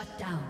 Shut down.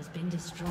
Has been destroyed.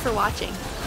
For watching.